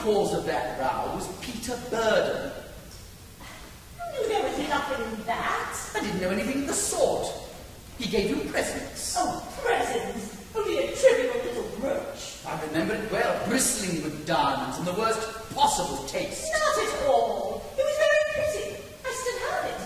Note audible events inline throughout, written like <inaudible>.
cause of that row was Peter Burden. I knew there was nothing in that. I didn't know anything of the sort. He gave you presents. Oh, presents. Only a trivial little brooch. I remember it well, bristling with diamonds and the worst possible taste. Not at all. It was very pretty. I still have it.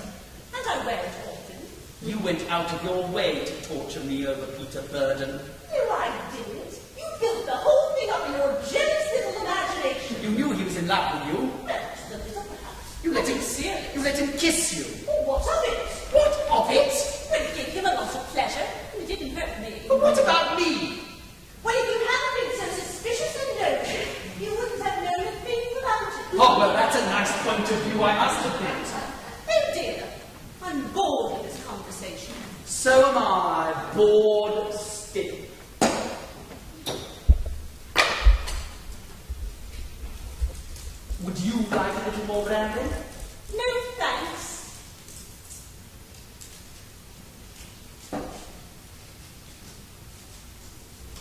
And I wear it often. You went out of your way to torture me over Peter Burden. No, I didn't. You built the whole thing up in your jealous little imagination. You knew he was in love with you. Well, just a little perhaps. You let him Serious. You let him kiss you. Oh, what of it? What of it? Well, it gave him a lot of pleasure. It didn't hurt me. But what about me? Well, if you hadn't been so suspicious and nosy, you wouldn't have known a thing about it. Oh, well, that's a nice point of view, I must admit. Oh dear, I'm bored with this conversation. So am I, bored stiff. Would you like a little more brandy? No thanks.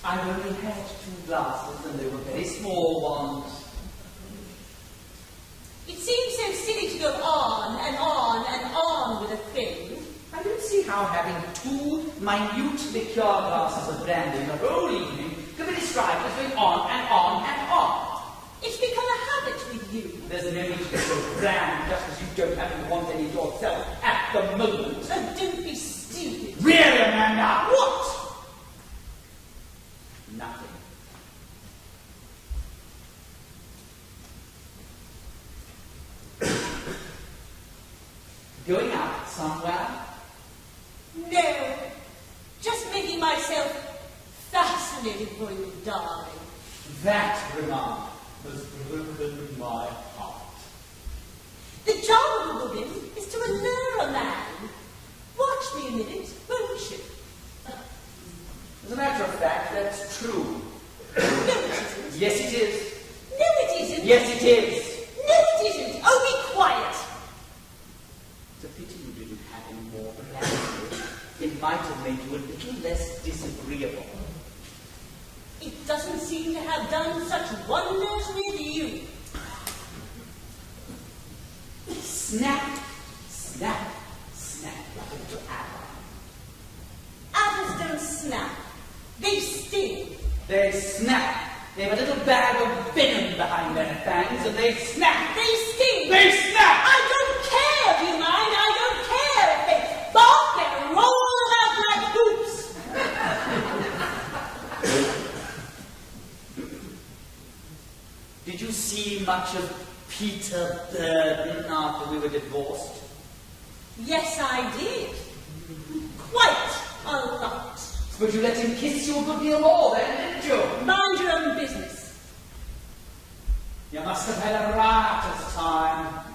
I only had two glasses and they were very small ones. It seems so silly to go on and on and on with a thing. I don't see how having two minute liqueur glasses of brandy in a whole evening can be described as going on and on and on. It's become a habit with you. There's no need to get just as you don't happen to want any yourself at the moment. Oh, don't be stupid. Really, Amanda? What? Nothing. <coughs> Going out somewhere? No. Just making myself fascinated for you, darling. That remark has broken my heart. The job of a woman is to allure a man. Watch me a minute, won't you? As a matter of fact, that's true. No, it isn't. Yes, it is. No, it isn't. Yes, it is. No, it isn't. Oh, be quiet. It's a pity you didn't have any more brandy. It might have made you a little less disagreeable. It doesn't seem to have done such wonders with you. Snap, snap, snap like a little apple. Apples don't snap. They sting. They snap. They have a little bag of venom behind their fangs, and they snap. They sting. They snap. I don't care if you mind. I don't care if they bark and roll about like hoops. Did you see much of Peter Burden after we were divorced? Yes, I did. Quite a lot. But you let him kiss you a good deal more then, didn't you? Mind your own business. You must have had a riotous time.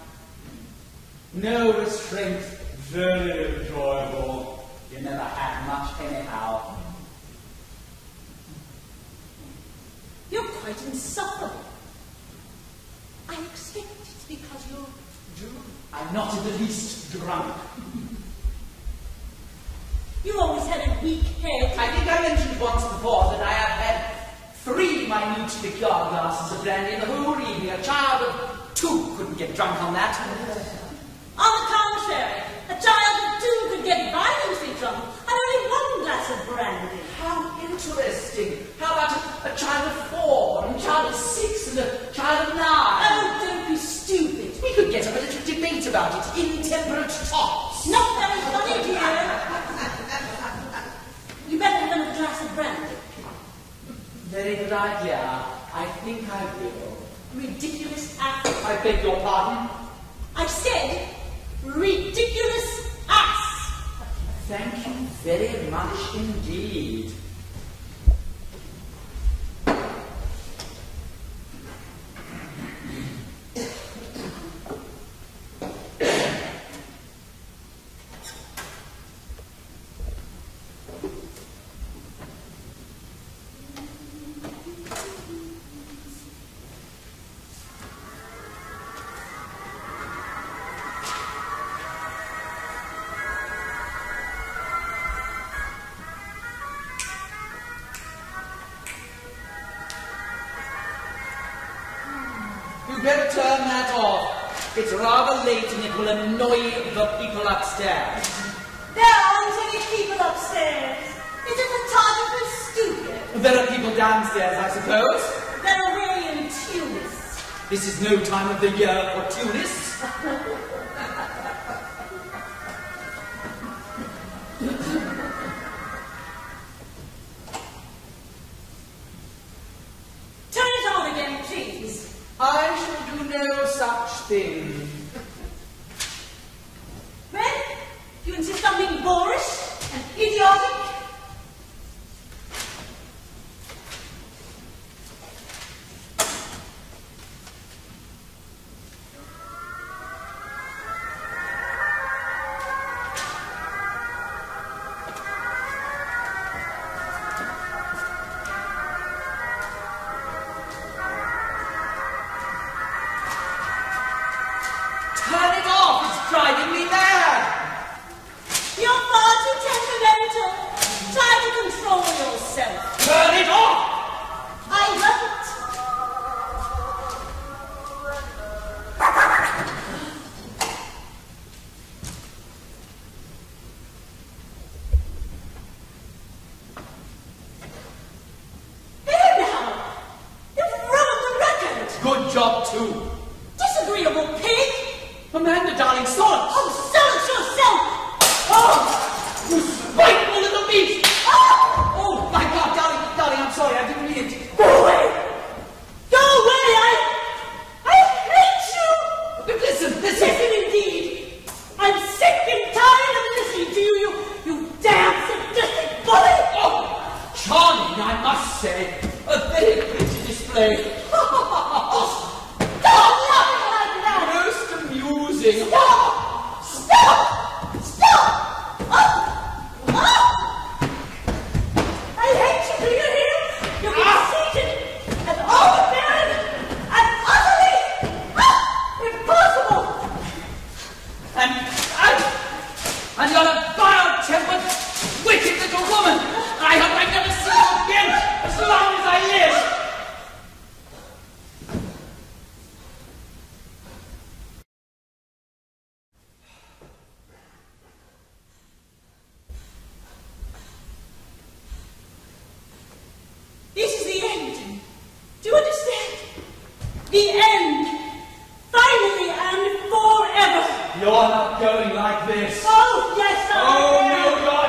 No restraint, very enjoyable. You never had much anyhow. You're quite insufferable. Expect it's because you're drunk. I'm not in the least drunk. You always had a weak head. I think I mentioned once before that I have had three minute liqueur glasses of brandy in the whole evening. A child of two couldn't get drunk on that. On the contrary, a child of two could get violently drunk on only one glass of brandy. Interesting. How about a, a child of four, and a child of six, and a child of nine? Oh, don't be stupid. We could get up a little debate about it. Intemperate tops. Not very funny, dear. You better have another glass of brandy. Very good idea. Ah. I think I will. Ridiculous ass. I beg your pardon. I said ridiculous ass. Thank you very much indeed. You better turn that off. It's rather late and it will annoy the people upstairs. There aren't any people upstairs. It's a photographer's studio. There are people downstairs, I suppose. They're away in Tunis. This is no time of the year for Tunis. Such thing. Too. Disagreeable pig! Amanda, darling, stop! Oh, sell it yourself! Oh! You spiteful little beast! Oh! Oh, my God, darling, darling, I'm sorry, I didn't mean it. Go away! Go away! I... I hate you! But listen, listen! Listen indeed! I'm sick and tired of listening to you, you, you damn sadistic bully! Oh, charming, I must say. A very pretty display. Stop laughing like that! Most amusing. Stop! Stop! Stop! Oh! Oh! I hate you, do you hear? You're conceited and overbearing and utterly ah, impossible! And, and, and you're a vile-tempered, wicked little woman. I hope I never see you again as long as I live. This is the end. Do you understand? The end. Finally and forever. You're not going like this. Oh, yes, I Oh, am. no, you're